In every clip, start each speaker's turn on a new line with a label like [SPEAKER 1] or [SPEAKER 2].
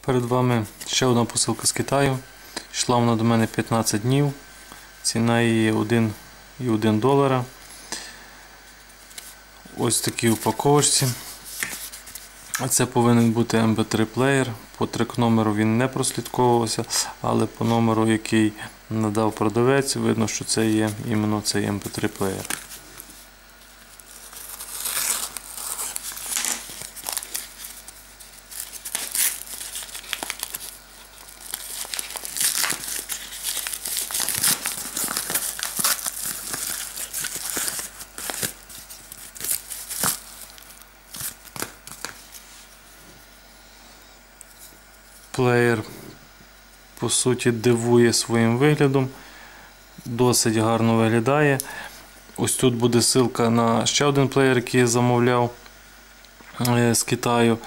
[SPEAKER 1] Перед вами ще одна посилка з Китаю. Йшла вона до мене 15 днів. Ціна її 1,1 долара. Ось такі упаковочці. Це повинен бути MP3 плеєр. По трек номеру він не прослідковувався, але по номеру, який надав продавець, видно, що це є іменно цей MP3 плеєр. Плеєр по суті дивує своїм виглядом, досить гарно виглядає. Ось тут буде ссылка на ще один плеєр, який я замовляв е, з Китаю.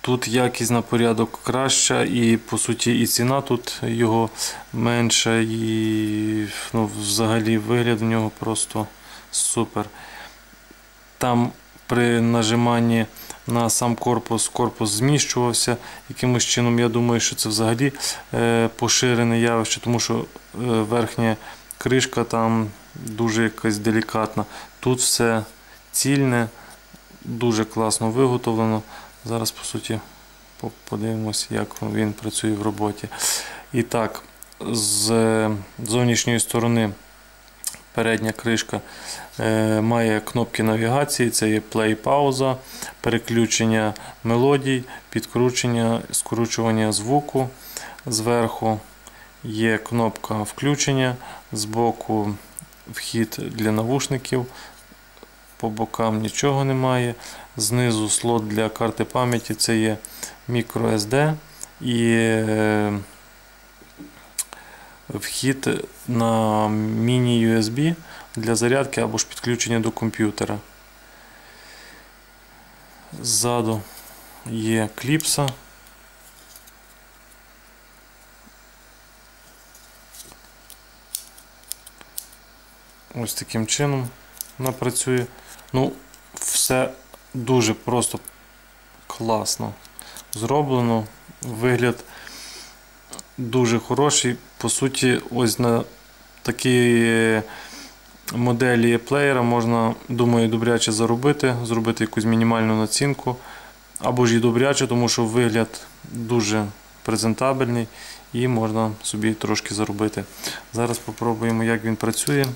[SPEAKER 1] Тут якість на порядок краща, і по суті і ціна тут його менша, і ну, взагалі вигляд в нього просто супер. Там при нажиманні на сам корпус, корпус зміщувався якимось чином. Я думаю, що це взагалі е, поширене явище, тому що е, верхня кришка там дуже якась делікатна. Тут все цільне, дуже класно виготовлено. Зараз, по суті, по- подивимось, як він працює в роботі. І так, з е, зовнішньої сторони передня кришка е, має кнопки навігації, це є play, пауза, переключення мелодій, підкручення, скручування звуку. Зверху є кнопка включення, збоку вхід для навушників, по бокам нічого немає. Знизу слот для карти пам'яті це є microSD і е, вхід на міні-USB для зарядки або ж підключення до комп'ютера. Ззаду є кліпса. Ось таким чином вона працює. Ну, все дуже просто класно зроблено. Вигляд дуже хороший. По суті, ось на такі моделі плеєра можна, думаю, добряче заробити, зробити якусь мінімальну націнку. Або ж і добряче, тому що вигляд дуже презентабельний і можна собі трошки заробити. Зараз спробуємо, як він працює.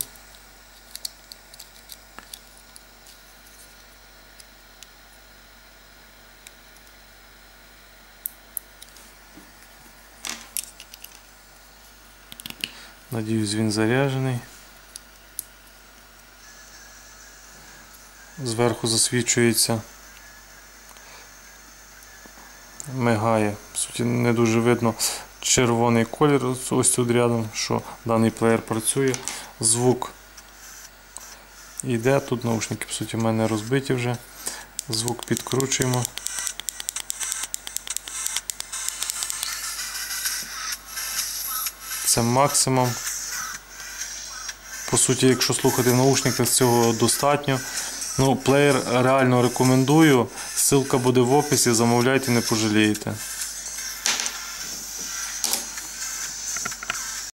[SPEAKER 1] Надіюсь, він заряджений. Зверху засвічується, мигає. В суті, не дуже видно червоний колір ось тут рядом, що даний плеєр працює. Звук йде, тут наушники по суті в мене розбиті вже. Звук підкручуємо. Це максимум. По суті, якщо слухати в наушниках, цього достатньо. Ну, Плеєр реально рекомендую. Ссылка буде в описі, замовляйте, не пожалієте.